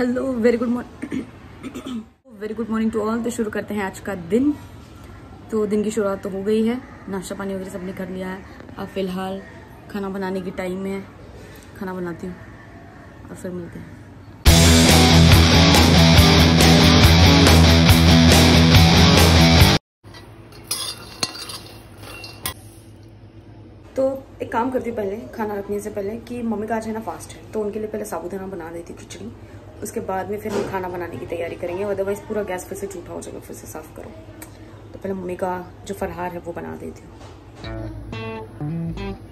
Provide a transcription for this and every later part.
Hello very good morning very good morning to all तो शुरू करते हैं आज का दिन। तो दिन की शुरुआत तो हो गई है। नाश्ता पानी वगैरह सबने कर लिया है। अब फ़िलहाल खाना बनाने की टाइम है। खाना बनाती हूँ। और फिर मिलते हैं। तो एक काम करती हूँ पहले, खाना रखने से पहले कि मम्मी का आज है ना फास्ट है। तो उनके लिए पहले साबुदाना बना देती खिचड़ी। उसके बाद में फिर हम खाना बनाने की तैयारी करेंगे। अदरवाइज़ पूरा गैस फिर से झूठा हो जाएगा, फिर से साफ़ करो। तो पहले मम्मी का जो फरहार है वो बना देती हूँ।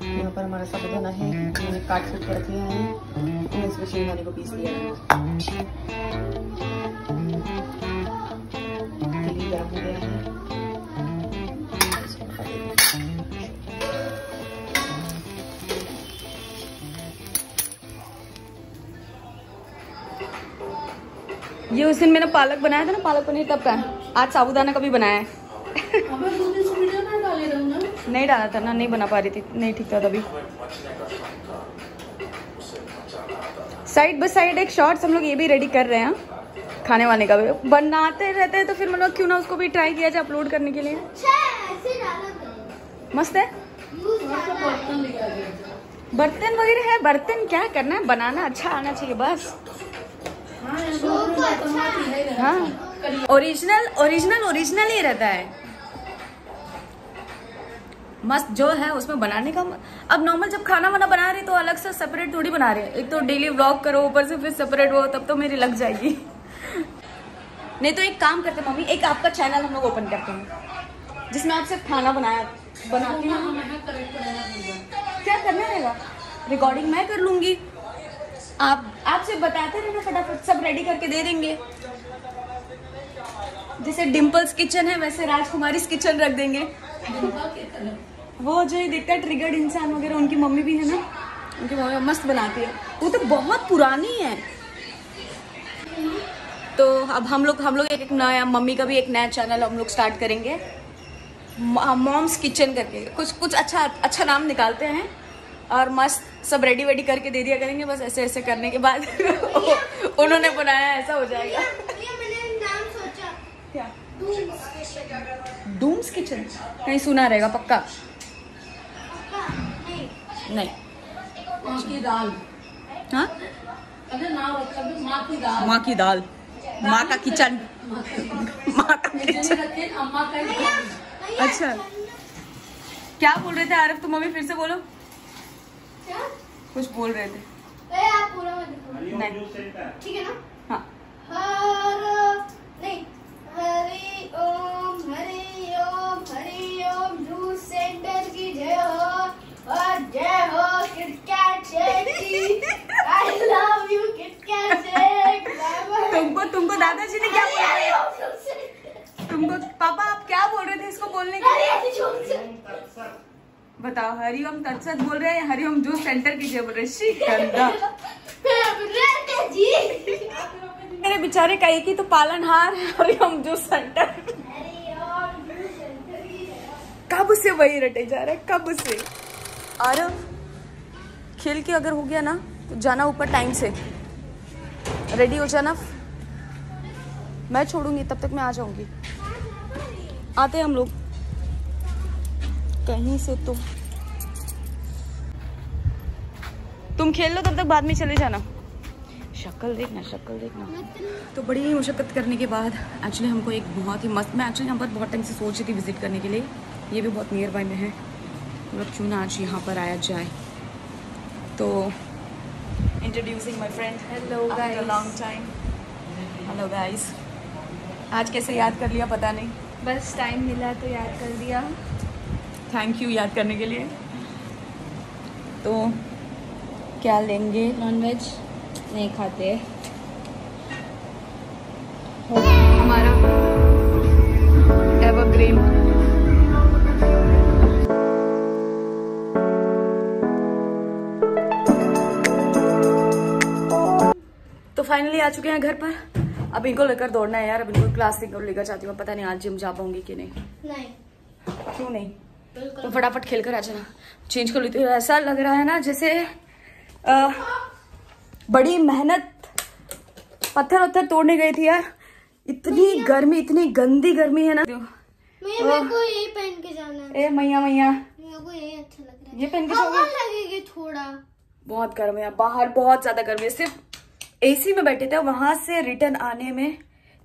यहाँ पर हमारा साबुदाना है। मैंने काट कूट कर दिया है। इस मशीन वाले को पीस लिया है। ये उस दिन मैंने पालक बनाया था ना, पालक पनीर तब का आज साबुदाना का भी बनाया है। नहीं डाला था ना, नहीं बना पा रही थी। नहीं ठीक था तभी। साइड बाय साइड एक शॉर्ट्स हम लोग ये भी रेडी कर रहे हैं, खाने वाने का भी। बनाते रहते हैं तो फिर मतलब क्यों ना उसको भी ट्राई किया जाए अपलोड करने के लिए। मस्त है। बर्तन वगैरह है, बर्तन क्या करना है? बनाना अच्छा आना चाहिए, बस। हाँ। ओरिजिनल ओरिजिनल ओरिजिनल ही रहता है। मस्त जो है उसमें बनाने का अब नॉर्मल जब खाना वाना बना रहे तो अलग से सेपरेट थोड़ी बना रहे हैं। एक तो डेली व्लॉग करो ऊपर से फिर सेपरेट हो तब तो मेरी लग जाएगी। नहीं तो एक काम करते मम्मी एक आपका चैनल हम लोग ओपन करते हैं जिसमें आप सिर्फ़ खाना बनाया बनाती हूँ। क्या करना रहेगा? रिकॉर्डिंग मैं कर लूँगी। आप आपसे बताते रहना फटाफट सब रेडी करके दे देंगे। जैसे डिम्पल्स किचन है वैसे राजकुमारी किचन रख देंगे। वो जो ये दिखता है ट्रिगर्ड इंसान वगैरह उनकी मम्मी भी है ना? उनकी मम्मी मस्त बनाती है। वो तो बहुत पुरानी है। तो अब हम लोग हम लोग एक, एक नया मम्मी का भी एक नया चैनल हम लोग स्टार्ट करेंगे। मॉम्स किचन करके। कुछ कुछ अच्छा अच्छा नाम निकालते हैं। और मस्त सब रेडी वेडी करके दे दिया करेंगे बस ऐसे ऐसे करने के बाद उन्होंने बनाया ऐसा हो जाएगा। डूम्स किचन कहीं सुना रहेगा पक्का? नहीं। माँ की दाल। हाँ? माँ की दाल। माँ की दाल। माँ का किचन। माँ का किचन अम्मा का अच्छा। क्या बोल रहे थे आरफ तुम अभी फिर से बोलो। कुछ बोल रहे थे। नहीं। ठीक है ना? हाँ। हर नहीं हरी ओम हरि ओम हरि ओम जूस सेंटर की जय हो और जय हो किटकैट शेक की I love you KitKat shake तुमको तुमको दादाजी ने क्या बोला तुमको पापा आप क्या बोल रहे थे इसको बोलने के बताओ हरिओम तत्सत बोल रहे हैं, हरिओम जूस सेंटर कीजिए, बोल रहे। जी मेरे बेचारे का एक ही तो पालनहार हरिओम जूस सेंटर की जय कब से वही रटे जा रहा है, कब से? आरव, खेल के अगर हो गया ना तो जाना ऊपर टाइम से। रेडी हो जाना? मैं छोड़ूँगी, तब तक मैं आ जाऊँगी। आते हम लोग। कहीं से तो तुम खेल लो तब तक बाद में चले जाना। शक्ल देखना शक्ल देखना। तो बड़ी ही मुशक्क़त करने के बाद एक्चुअली हमको एक बहुत ही मस्त मैं एक्चुअली यहाँ पर बहुत टाइम से सोच रही थी विज़िट करने के लिए। ये भी बहुत नियर बाय में है। मतलब क्यों ना आज यहाँ पर आया जाए। तो introducing my friend hello guys. Long time hello guys आज कैसे याद कर लिया पता नहीं। बस टाइम मिला तो याद कर दिया थैंक यू याद करने के लिए। तो क्या लेंगे? नॉनवेज नहीं खाते। हमारा एवरग्रीन तो फाइनली आ चुके हैं घर पर। अब इनको लेकर दौड़ना है यार। अब इनको क्लास लेकर जाती हूँ। पता नहीं आज जिम जा पाऊँगी कि नहीं। नहीं। क्यों नहीं? तो फटाफट खेल कर आ जाना। चेंज कर लेती हूँ ऐसा लग रहा है ना जैसे अ, बड़ी मेहनत पत्थर वत्थर तोड़ने गई थी यार। इतनी गर्मी इतनी गंदी गर्मी है ना। मैं मेरे को यही पहन के जाना है। ए मैया मैया। मेरे को यही अच्छा लग रहा है। ये पहन के हवा जाओगे? लगेगी थोड़ा। बहुत गर्म है बाहर बहुत ज़्यादा गर्मी है। सिर्फ़ एसी में बैठे थे वहाँ से रिटर्न आने में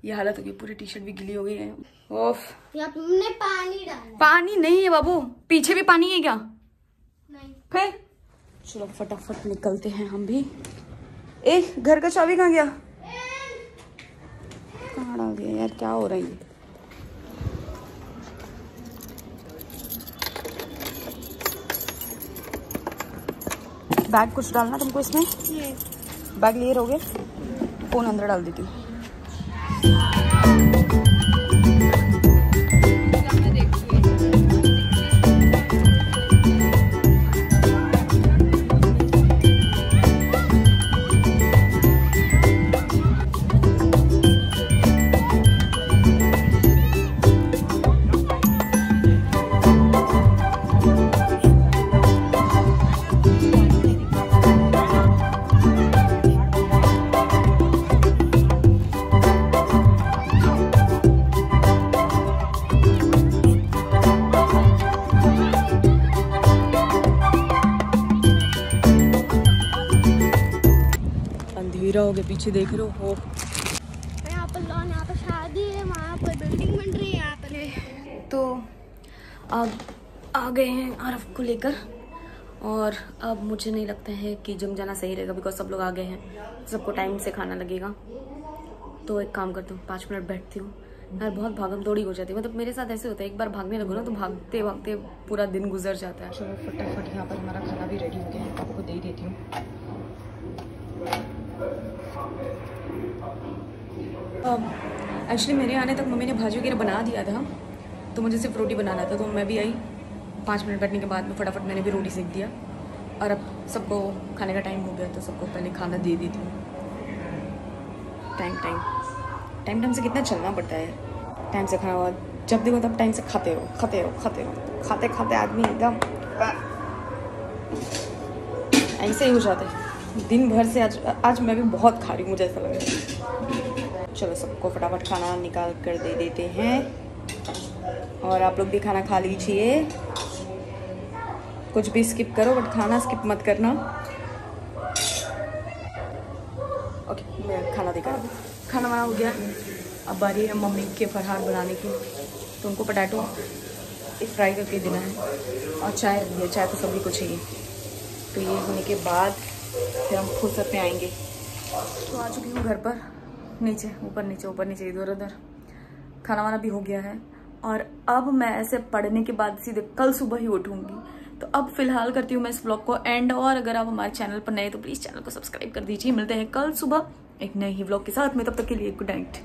ये हालत हो गई पूरी टी शर्ट भी गिली हो गई है। ओफ या तुमने पानी डाला पानी नहीं है बाबू पीछे भी पानी है क्या? नहीं। फिर? चलो फटाफट निकलते हैं हम भी। ए घर का चाबी कहाँ गया? कहाँ डाल दिया यार क्या हो रहा है बैग कुछ डालना तुमको इसमें? बैग लिए रहोगे? फ़ोन अंदर डाल देती हूँ। अंधेरा हो पीछे देख रहे हो। यहाँ पर लॉन यहाँ पर शादी है वहाँ पर बिल्डिंग बन रही है यहाँ पर तो अब आ गए हैं आरफ को लेकर और अब मुझे नहीं लगता है कि जिम जाना सही रहेगा बिकॉज़ सब लोग आ गए हैं। सबको टाइम से खाना लगेगा। तो एक काम करती हूँ पाँच मिनट बैठती हूँ। यार बहुत भागम दौड़ी हो जाती है। मतलब मेरे साथ ऐसे होता है एक बार भागने लगो ना तो भागते भागते पूरा दिन गुजर जाता है। चलो फटाफट यहाँ पर हमारा खाना भी रेडी हो गया है पापा को दे देती हूँ। एक्चुअली मेरे आने तक मम्मी ने भाजी वगैरह बना दिया था तो मुझे सिर्फ़ रोटी बनाना था तो मैं भी आई। पाँच मिनट बैठने के बाद में फटाफट मैंने भी रोटी सेक दिया। और अब सबको खाने का टाइम हो गया तो सबको पहले खाना दे देती हूँ। टाइम टाइम टाइम टाइम से कितना चलना पड़ता है। टाइम से खाना हुआ जब देखो तब टाइम से खाते रहो खाते रहो खाते रहो। खाते खाते आदमी एकदम ऐसे ही हो जाते है। दिन भर से आज आज मैं भी बहुत खा रही हूँ, मुझे ऐसा लग रहा है। चलो, सबको फटाफट खाना निकाल कर दे देते हैं। और आप लोग भी खाना खा लीजिए। कुछ भी स्किप करो बट खाना स्किप मत करना। ओके मैं खाना देकर खाना वाना हो गया। अब बारी है मम्मी के फरहार बनाने की। तो उनको पटाटो फ्राई करके देना है। और चाय रख दिया चाय तो सभी को चाहिए। तो ये होने के बाद फिर हम फुर्सत में आएँगे। तो आ चुकी हूँ घर पर, नीचे, ऊपर नीचे ऊपर नीचे, इधर उधर। खाना वाना भी हो गया है। और अब मैं ऐसे पढ़ने के बाद सीधे कल सुबह ही उठूँगी। तो अब फ़िलहाल करती हूँ मैं इस ब्लॉग को। एंड और अगर आप हमारे चैनल पर नए तो प्लीज़ चैनल को सब्सक्राइब कर दीजिए। मिलते हैं कल सुबह एक नए ही ब्लॉग के साथ में। तब तक के लिए गुड नाइट